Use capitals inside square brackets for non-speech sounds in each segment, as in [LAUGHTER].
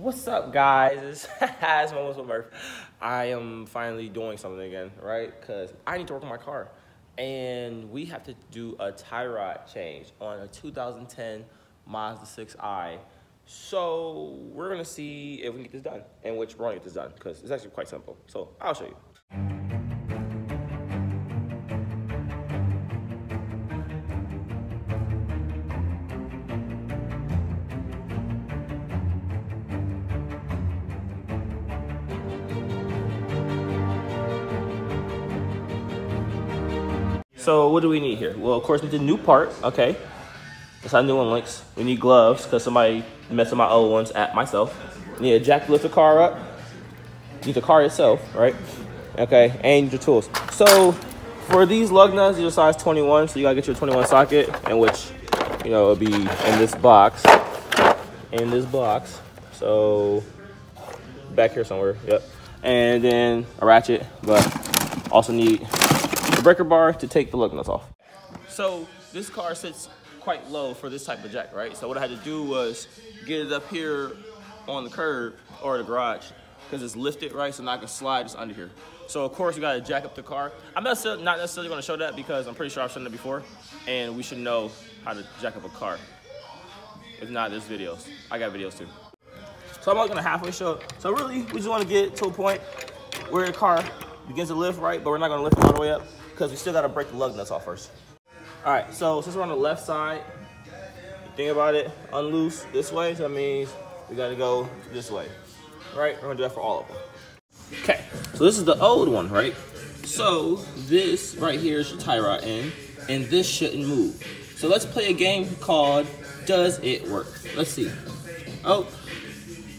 What's up, guys? It's, [LAUGHS] it's Moments with Murph. I am finally doing something again, right? Because I need to work on my car. And we have to do a tie rod change on a 2010 Mazda 6i. So we're going to see if we can get this done and which we're going to get this done because it's actually quite simple. So I'll show you. So what do we need here? Well, of course, we need a new part, okay? That's how new one links. We need gloves, because somebody messed with my old ones at myself. We need a jack to lift the car up. Need the car itself, right? Okay, and your tools. So for these lug nuts, are size 21, so you gotta get your 21 socket, in which, you know, it'll be in this box. In this box. So back here somewhere, yep. And then a ratchet, but also need the breaker bar to take the lug nuts off. So this car sits quite low for this type of jack, right? So what I had to do was get it up here on the curb or the garage because it's lifted, right? So now I can slide just under here. So of course we gotta jack up the car. I'm not not necessarily gonna show that because I'm pretty sure I've shown that before and we should know how to jack up a car. If not, there's videos. I got videos too. So I'm only gonna halfway show. So really, we just wanna get to a point where the car begins to lift, right? But we're not gonna lift it all the way up because we still gotta break the lug nuts off first. All right, so since we're on the left side, think about it, unloose this way, so that means we gotta go this way, right? We're gonna do that for all of them. Okay, so this is the old one, right? So this right here is your tie rod end, and this shouldn't move. So let's play a game called Does It Work? Let's see. Oh,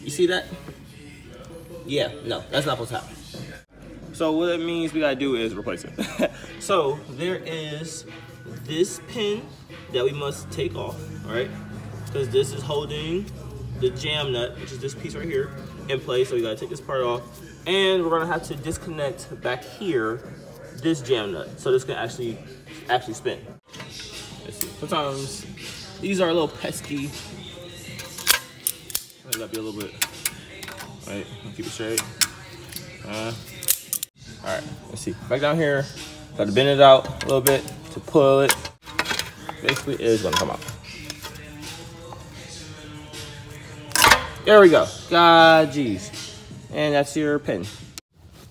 you see that? Yeah, no, that's not supposed to happen. So what it means we gotta do is replace it. [LAUGHS] so there is this pin that we must take off, all right? Because this is holding the jam nut, which is this piece right here, in place. So we gotta take this part off. And we're gonna have to disconnect back here this jam nut. So this can actually actually spin. Sometimes these are a little pesky. I gotta be a little bit, all right, keep it straight. Uh, all right, let's see. Back down here, got to bend it out a little bit to pull it. Basically, it is gonna come out. There we go. God, jeez. And that's your pin.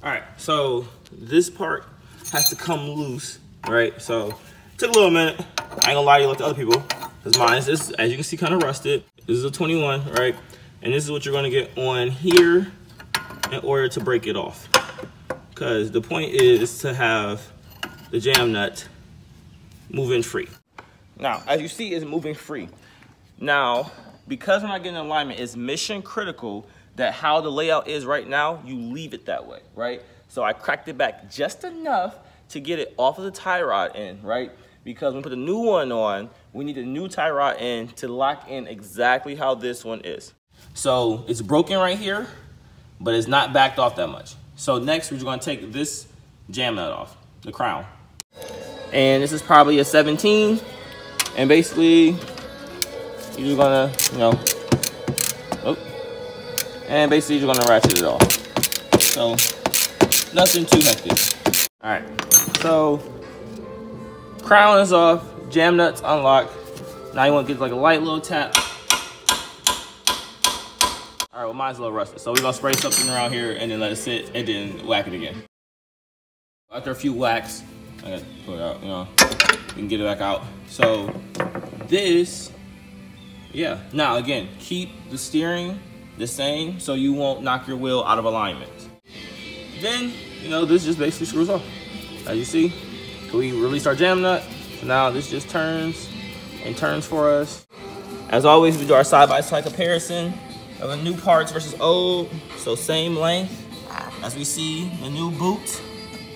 All right, so this part has to come loose, right? So took a little minute. I ain't gonna lie to you like the other people, because mine is, as you can see, kind of rusted. This is a 21, right? And this is what you're gonna get on here in order to break it off. Because the point is to have the jam nut moving free. Now, as you see, it's moving free. Now, because we're not getting alignment, it's mission critical that how the layout is right now, you leave it that way, right? So I cracked it back just enough to get it off of the tie rod end, right? Because when we put the new one on, we need a new tie rod end to lock in exactly how this one is. So it's broken right here, but it's not backed off that much. So next, we're just gonna take this jam nut off, the crown. And this is probably a 17. And basically, you're just gonna, you know, oh, and basically you're gonna ratchet it off. So, nothing too hectic. All right, so crown is off, jam nuts unlocked. Now you wanna get like a light little tap. All right, well mine's a little rusted. So we're gonna spray something around here and then let it sit and then whack it again. After a few whacks, I gotta pull it out, you know, you can get it back out. So this, yeah. Now again, keep the steering the same so you won't knock your wheel out of alignment. Then, you know, this just basically screws off. As you see, we release our jam nut. So now this just turns and turns for us. As always, we do our side-by-side -side comparison of the new parts versus old. So same length. As we see, the new boot,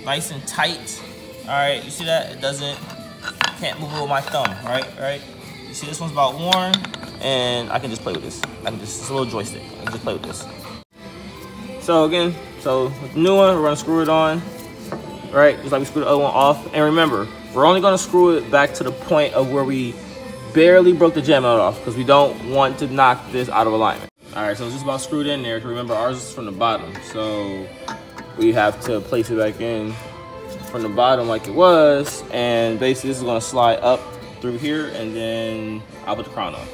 nice and tight. All right, you see that? It doesn't, can't move it with my thumb, right? Right? You see this one's about worn, and I can just play with this. I can just, it's a little joystick. I can just play with this. So again, so with the new one, we're gonna screw it on, right? Just like we screwed the other one off. And remember, we're only gonna screw it back to the point of where we barely broke the jam nut off because we don't want to knock this out of alignment. All right, so it's just about screwed in there. Remember, ours is from the bottom, so we have to place it back in from the bottom like it was, and basically this is gonna slide up through here, and then I'll put the crown on.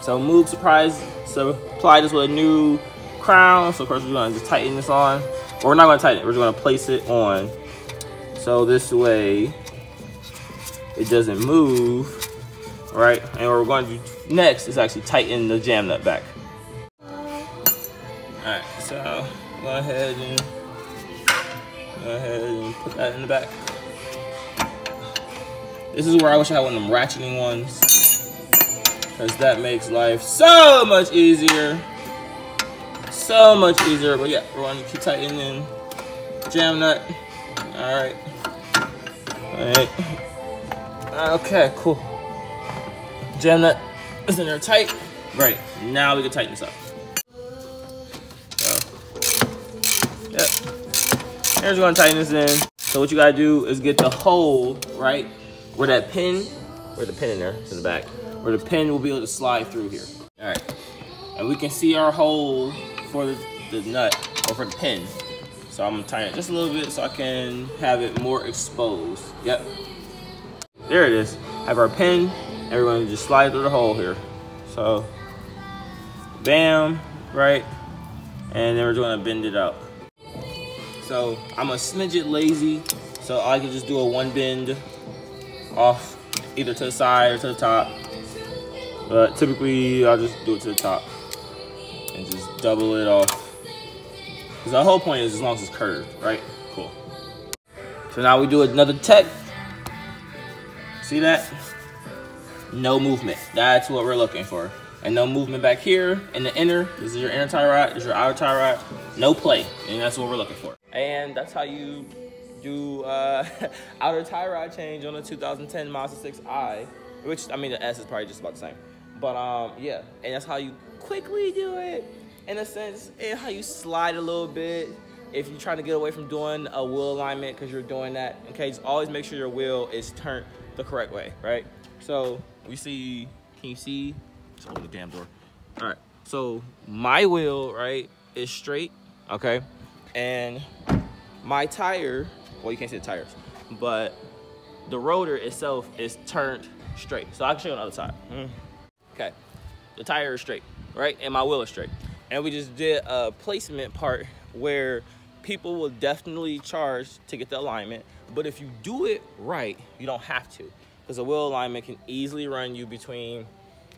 So Moog surprise supplied us with a new crown, so of course we're gonna just tighten this on. Or we're not gonna tighten it, we're just gonna place it on. So this way, it doesn't move, right? And what we're going to do next is actually tighten the jam nut back. All right, so go ahead and go ahead and put that in the back. This is where I wish I had one of them ratcheting ones, because that makes life so much easier. So much easier, but yeah, we're going to keep tightening jam nut. All right. All right. Okay, cool. Jam nut is in there tight. Right, now we can tighten this up. Yep. Here's gonna tighten this in. So what you gotta do is get the hole, right? Where that pin, where the pin in there, in the back, where the pin will be able to slide through here. All right. And we can see our hole for the, the nut, or for the pin. So I'm gonna tighten it just a little bit so I can have it more exposed. Yep. There it is. Have our pin, and we're gonna just slide through the hole here. So, bam, right? And then we're just gonna bend it out. So I'm a smidge it lazy, so I can just do a one bend off either to the side or to the top. But typically I'll just do it to the top and just double it off. Because the whole point is as long as it's curved, right? Cool. So now we do another tech. See that? No movement. That's what we're looking for and no movement back here in the inner. This is your inner tie rod, this is your outer tie rod. No play, and that's what we're looking for. And that's how you do uh, [LAUGHS] outer tie rod change on a 2010 Mazda 6i, which, I mean, the S is probably just about the same. But um, yeah, and that's how you quickly do it, in a sense, and how you slide a little bit if you're trying to get away from doing a wheel alignment because you're doing that. Okay, just always make sure your wheel is turned the correct way, right? So we see, can you see just open the damn door. All right. So my wheel, right, is straight. Okay. And my tire, well, you can't see the tires, but the rotor itself is turned straight. So I can show you on the other side. Mm. Okay. The tire is straight, right? And my wheel is straight. And we just did a placement part where people will definitely charge to get the alignment. But if you do it right, you don't have to. Because a wheel alignment can easily run you between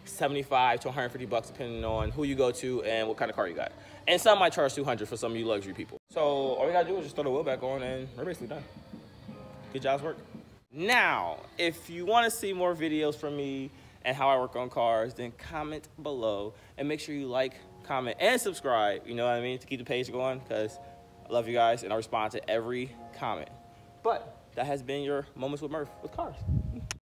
75 to 150 bucks depending on who you go to and what kind of car you got. And some might charge 200 for some of you luxury people. So all you gotta do is just throw the wheel back on and we're basically done. Good job's work. Now, if you wanna see more videos from me and how I work on cars, then comment below and make sure you like, comment, and subscribe, you know what I mean, to keep the page going because I love you guys and I respond to every comment. But that has been your Moments with Murph with cars.